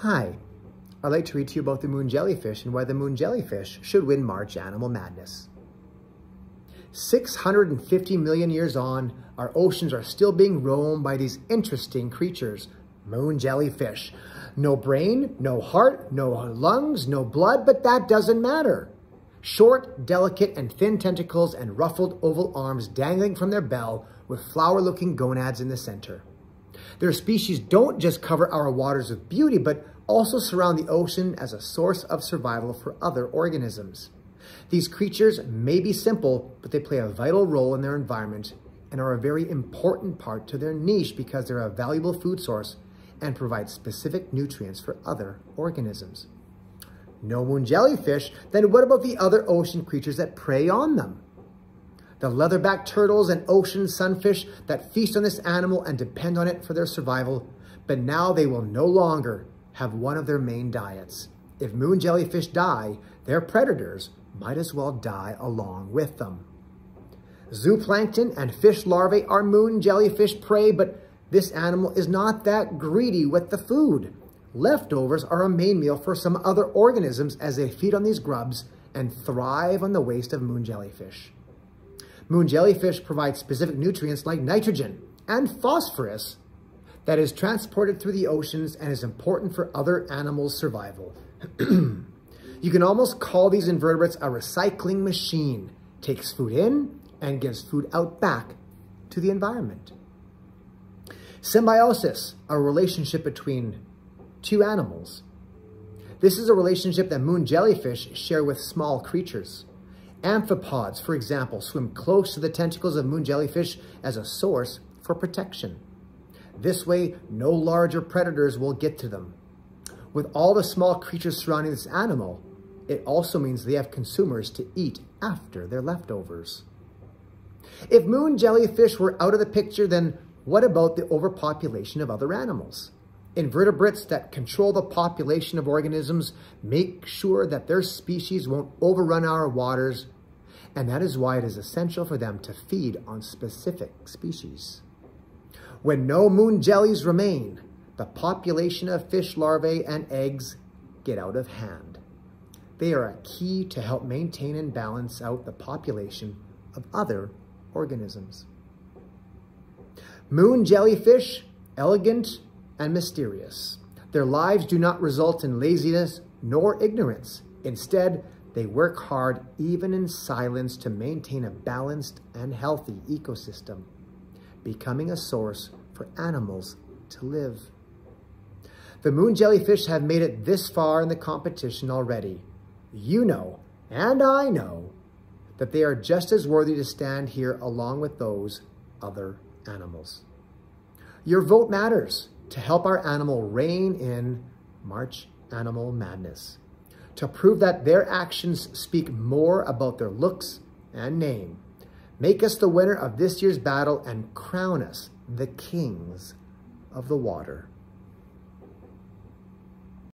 Hi, I'd like to read to you about the moon jellyfish and why the moon jellyfish should win March Animal Madness. 650 million years on, our oceans are still being roamed by these interesting creatures, moon jellyfish. No brain, no heart, no lungs, no blood, but that doesn't matter. Short, delicate, and thin tentacles and ruffled oval arms dangling from their bell with flower-looking gonads in the center. Their species don't just cover our waters with beauty, but also surround the ocean as a source of survival for other organisms. These creatures may be simple, but they play a vital role in their environment and are a very important part to their niche because they're a valuable food source and provide specific nutrients for other organisms. No moon jellyfish, then what about the other ocean creatures that prey on them? The leatherback turtles and ocean sunfish that feast on this animal and depend on it for their survival, but now they will no longer have one of their main diets. If moon jellyfish die, their predators might as well die along with them. Zooplankton and fish larvae are moon jellyfish prey, but this animal is not that greedy with the food. Leftovers are a main meal for some other organisms as they feed on these grubs and thrive on the waste of moon jellyfish. Moon jellyfish provide specific nutrients like nitrogen and phosphorus that is transported through the oceans and is important for other animals' survival. you can almost call these invertebrates a recycling machine. Takes food in and gives food out back to the environment. Symbiosis, a relationship between two animals. This is a relationship that moon jellyfish share with small creatures. Amphipods, for example, swim close to the tentacles of moon jellyfish as a source for protection. This way, no larger predators will get to them. With all the small creatures surrounding this animal, it also means they have consumers to eat after their leftovers. If moon jellyfish were out of the picture, then what about the overpopulation of other animals? Invertebrates that control the population of organisms make sure that their species won't overrun our waters and that is why it is essential for them to feed on specific species. When no moon jellies remain, the population of fish larvae and eggs get out of hand. They are a key to help maintain and balance out the population of other organisms. Moon jellyfish, elegant and mysterious. Their lives do not result in laziness nor ignorance. Instead, they work hard, even in silence, to maintain a balanced and healthy ecosystem, becoming a source for animals to live. The moon jellyfish have made it this far in the competition already. You know, and I know, that they are just as worthy to stand here along with those other animals. Your vote matters to help our animal reign in March Animal Madness to prove that their actions speak more about their looks and name. Make us the winner of this year's battle and crown us the kings of the water.